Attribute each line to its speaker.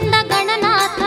Speaker 1: ಕಂದ ಗಣನಾಥ